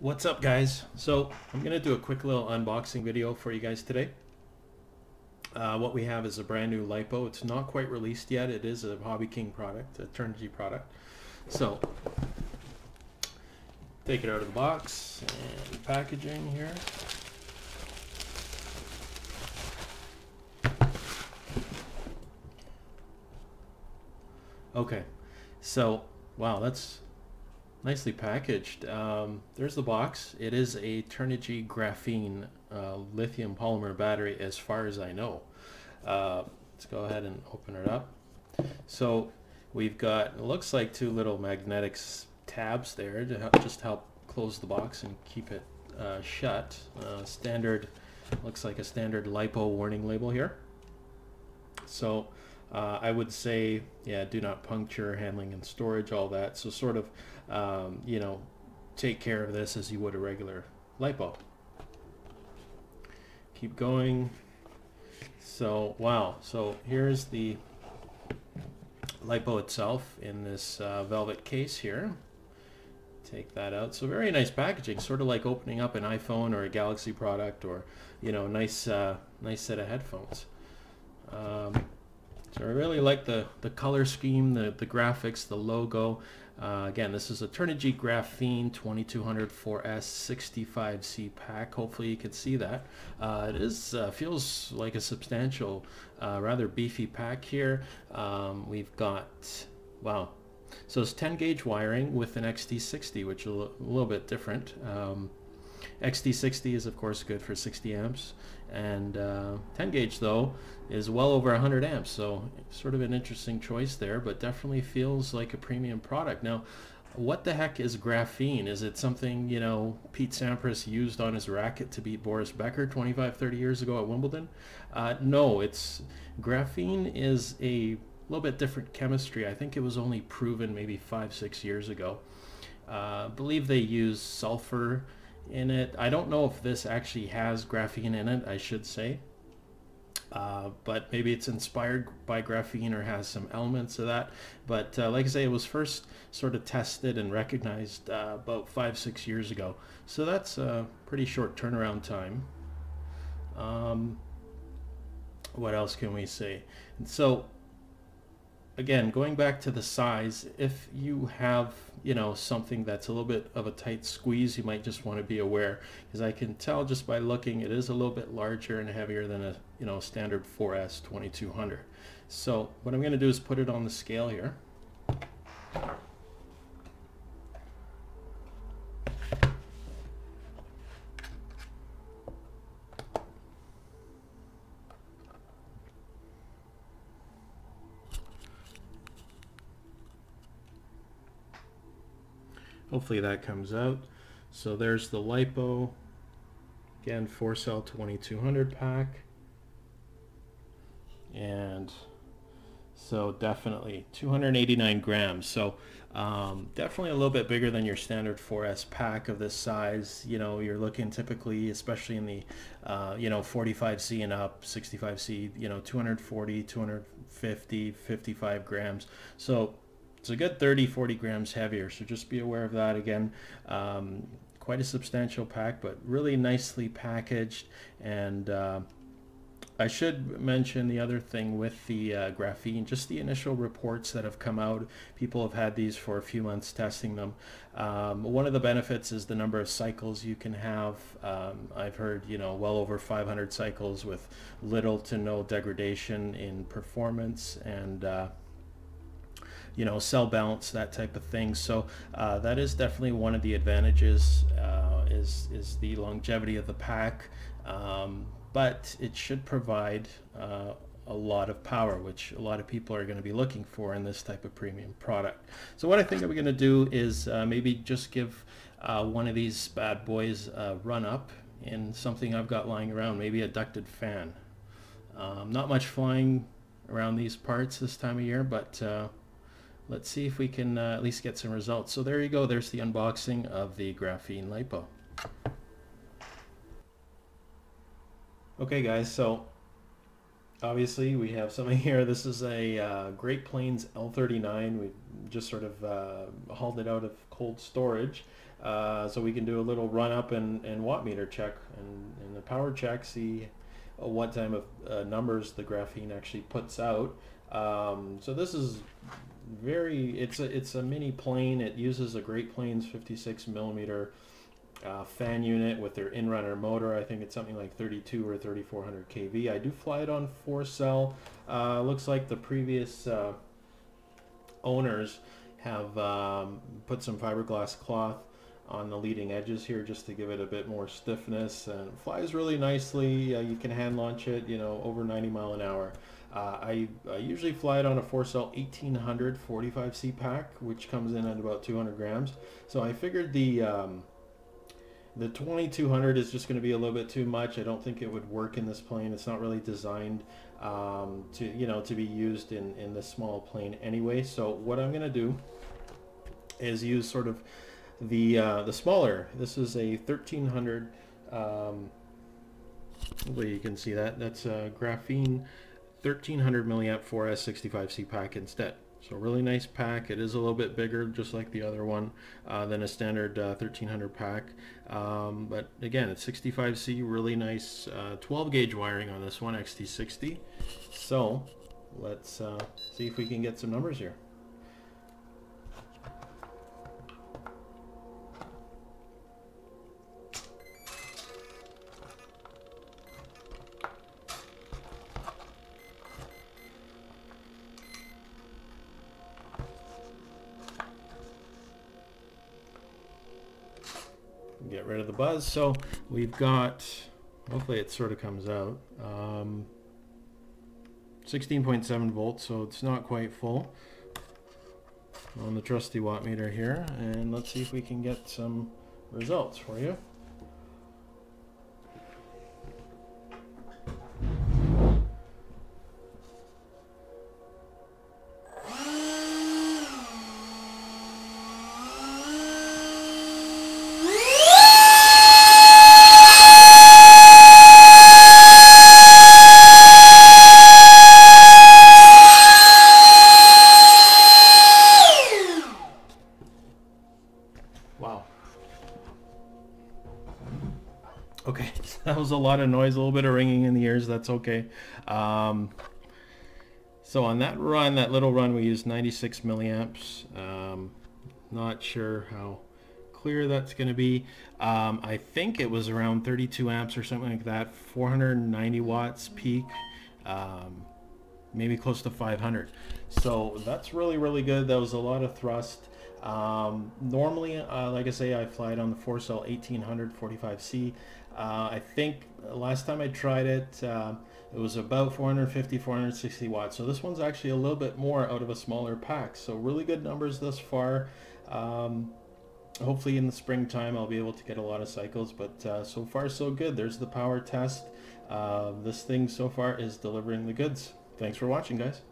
What's up guys? So I'm going to do a quick little unboxing video for you guys today. Uh, what we have is a brand new LiPo. It's not quite released yet. It is a Hobby King product, a Turnigy product. So take it out of the box and packaging here. Okay, so wow, that's nicely packaged. Um, there's the box. It is a Turnigy graphene uh, lithium polymer battery as far as I know. Uh, let's go ahead and open it up. So we've got, it looks like two little magnetic tabs there to help, just help close the box and keep it uh, shut. Uh, standard, looks like a standard LiPo warning label here. So uh, I would say, yeah, do not puncture, handling and storage, all that. So sort of, um, you know, take care of this as you would a regular LiPo. Keep going. So, wow. So here's the LiPo itself in this uh, velvet case here. Take that out. So very nice packaging, sort of like opening up an iPhone or a Galaxy product or, you know, nice, uh, nice set of headphones. Um, so I really like the, the color scheme, the, the graphics, the logo. Uh, again, this is a Turnigy Graphene 2200 4S 65C pack. Hopefully you can see that. Uh, it is uh, feels like a substantial, uh, rather beefy pack here. Um, we've got, wow. So it's 10 gauge wiring with an XT60, which is a little bit different. Um, XT60 is of course good for 60 amps. And uh, 10 gauge though is well over 100 amps. So sort of an interesting choice there but definitely feels like a premium product. Now what the heck is graphene? Is it something you know Pete Sampras used on his racket to beat Boris Becker 25 30 years ago at Wimbledon? Uh, no it's graphene is a little bit different chemistry. I think it was only proven maybe five six years ago. Uh, I believe they use sulfur in it. I don't know if this actually has graphene in it, I should say. Uh, but maybe it's inspired by graphene or has some elements of that. But uh, like I say, it was first sort of tested and recognized uh, about five, six years ago. So that's a pretty short turnaround time. Um, what else can we say? And so again, going back to the size, if you have, you know, something that's a little bit of a tight squeeze, you might just want to be aware because I can tell just by looking, it is a little bit larger and heavier than a, you know, standard 4S 2200. So what I'm going to do is put it on the scale here. Hopefully that comes out. So there's the LiPo. Again, 4 cell 2200 pack. And so definitely 289 grams. So um, definitely a little bit bigger than your standard 4S pack of this size. You know, you're looking typically, especially in the, uh, you know, 45C and up, 65C, you know, 240, 250, 55 grams. So it's a good 30, 40 grams heavier, so just be aware of that again. Um, quite a substantial pack, but really nicely packaged. And uh, I should mention the other thing with the uh, graphene, just the initial reports that have come out. People have had these for a few months testing them. Um, one of the benefits is the number of cycles you can have. Um, I've heard, you know, well over 500 cycles with little to no degradation in performance and uh, you know, cell balance, that type of thing. So uh, that is definitely one of the advantages uh, is, is the longevity of the pack. Um, but it should provide uh, a lot of power, which a lot of people are going to be looking for in this type of premium product. So what I think I'm going to do is uh, maybe just give uh, one of these bad boys a run up in something I've got lying around, maybe a ducted fan. Um, not much flying around these parts this time of year, but uh, let's see if we can uh, at least get some results. So there you go. There's the unboxing of the graphene LiPo. Okay guys, so obviously we have something here. This is a uh, Great Planes L39. We just sort of uh, hauled it out of cold storage. uh, so we can do a little run up and, and watt meter check and, and the power check, see what time of uh, numbers the graphene actually puts out. Um, so this is very, it's a, it's a mini plane. It uses a Great Planes 56 millimeter uh, fan unit with their in-runner motor. I think it's something like 32 or 3400 kV. I do fly it on four cell. Uh, looks like the previous uh, owners have um, put some fiberglass cloth on the leading edges here just to give it a bit more stiffness and flies really nicely. Uh, you can hand launch it, you know, over 90 mile an hour. Uh, I, I, usually fly it on a 4-cell 1800 45C pack, which comes in at about 200 grams. So I figured the um, the 2200 is just going to be a little bit too much. I don't think it would work in this plane. It's not really designed um, to you know to be used in in this small plane anyway. So what I'm going to do is use sort of the uh, the smaller. This is a 1300. Um, hopefully you can see that. That's a graphene 1300 milliamp 4S65C pack instead. So really nice pack. It is a little bit bigger, just like the other one, uh, than a standard uh, 1300 pack. Um, but again, it's 65C, really nice uh, 12 gauge wiring on this one, XT60. So let's uh, see if we can get some numbers here. Rid of the buzz. So we've got, hopefully it sort of comes out, 16.7 um, volts, so it's not quite full on the trusty watt meter here. And let's see if we can get some results for you. A lot of noise, a little bit of ringing in the ears. That's okay. Um, so on that run, that little run, we used 96 milliamps. Um, not sure how clear that's going to be. Um, I think it was around 32 amps or something like that. 490 watts peak. Um, maybe close to 500. So that's really, really good. That was a lot of thrust. Um, normally, uh, like I say, I fly it on the 4-cell 1800 45C. Uh, I think last time I tried it, uh, it was about 450, 460 watts. So this one's actually a little bit more out of a smaller pack. So really good numbers thus far. Um, hopefully in the springtime I'll be able to get a lot of cycles, but uh, so far so good. There's the power test. Uh, this thing so far is delivering the goods. Thanks for watching, guys.